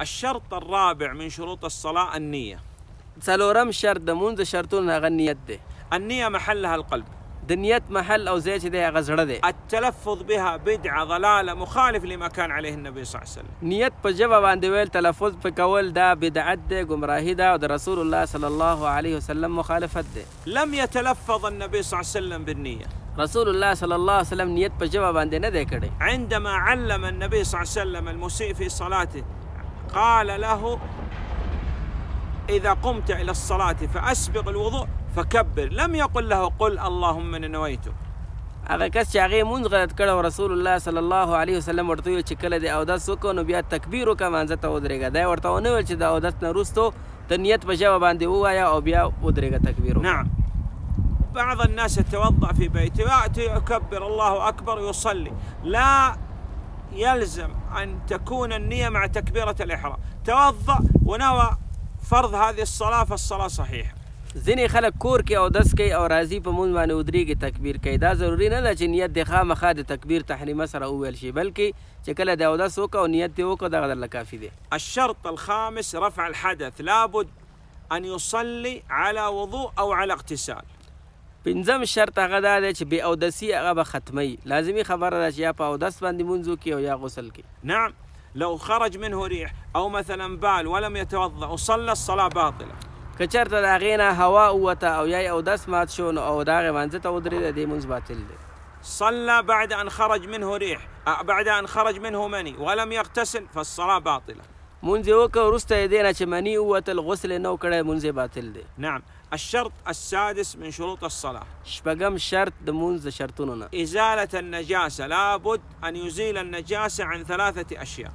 الشرط الرابع من شروط الصلاة النية. څلورم شرط د مونږ د شرطونو هغه نیت دی النية محلها القلب. د نیت محل چې دی هغه زړه دی التلفظ بها بدعة ضلالة مخالف لما كان عليه النبي صلى الله عليه وسلم. ژبه باندې ویل تلفظ کول دا بدعت دی گمراهي ده أو د رسول الله صلی الله علیه وسلم مخالفت دی لم يتلفظ النبي صلى الله عليه وسلم بالنية. رسول الله صلی الله علیه وسلم باندې نه دی کړی عندما علم النبي صلى الله عليه وسلم المسيء في صلاته قال له إذا قمت إلى الصلاة فأسبغ الوضوء فكبر. لم يقل له قل اللهم إني نويت. هغه کس چې هغې مونځ غلط کړی أو رسول الله صلی الله علیه وسلم ورته ویل چې کله د اودس وکړو نو بیا تکبیر وکړه مانځه ته ودرېږه دا ورته ونه ویل چې د اودس نه وروستو ته نیت په ژبه باندې ووایه أو بیا ودرېږه تکبیر وکړه نعم. بعض الناس يتوضأ في بيته ويأتي يكبر الله أكبر يصلي. لا يلزم أن تكون النية مع تكبيرة الإحرام. توضأ ونوى فرض هذه الصلاة فالصلاة صحيحة. ځینې خلک کور کې اودس کوي أو راځي په مونځ باندې ودرېږي تکبیر کوي دا ضروري نه ده چې نیت د خامخا د تکبیر تحریمه سره وویل شي. بلکې چې کله د اودس وکړه أو نیت دې وکړه دغه درله کافي دی الشرط الخامس رفع الحدث. لابد أن يصلي على وضوء أو على اغتسال. پنځم شرط هغه دا دی چې بې اودسي هغه به ختموي لازمي خبره ده چې یا په اودس باندې مونځ وکړي او یا غسل کوي نعم لو خرج منه ريح أو مثلا بال ولم يتوضأ وصلى الصلاة باطلة. که چېرته د هغې نه هوا ووته او یا یې اودس مات شو نو او د هغې مانځه ته ودرېده دې مونځ باطل دی. صلى بعد أن خرج منه ريح أه، بعد أن خرج منه مني ولم يغتسل فالصلاة باطلة مونځ یې وکړه وروسته یې دې نه چې مني ووتل غسل یې نه و کړی مونځ یې باطل دی نعم. الشرط السادس من شروط الصلاة. شپږم شرط د مونځ د شرطونو نه إزالة النجاسة. لابد أن يزيل النجاسة عن ثلاثة أشياء.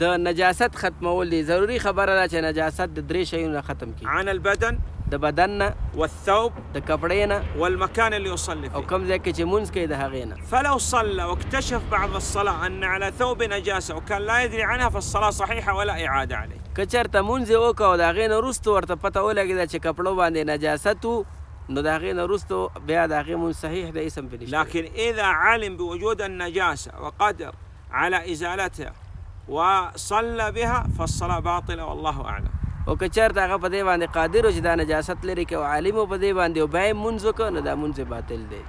د نجاست ختمول دی ضروری خبره ده چې نجاست د درې شیونو نه ختم کی. عن البدن د بدن نه والثوب د کپړې نه. والمكان اللي يصلي أو فيه. کوم ځای کې چې مونځ کوي د هغې نه. فلو صلى واكتشف بعد الصلاة أن على ثوب نجاسة وكان لا يدري عنها فالصلاة صحيحة ولا إعادة عليه. که چېرته مونځ یې وکړه أو د هغې نه وروستو ورته پته ولګېده چې کپړو باندې نجاست و نو د هغې نه وروستو بیا د هغې مونځ صحیح دی اسم پرې. لكن إذا علم بوجود النجاسة وقدر على إزالتها وصلى بها فالصلاة باطلة والله أعلم. او که چېرته هغه په دې باندې قادر و چې دا نجاست لري که او عالم و په دې باندې او بیا یې مونځ وکړه نو دا مونځ باطل دی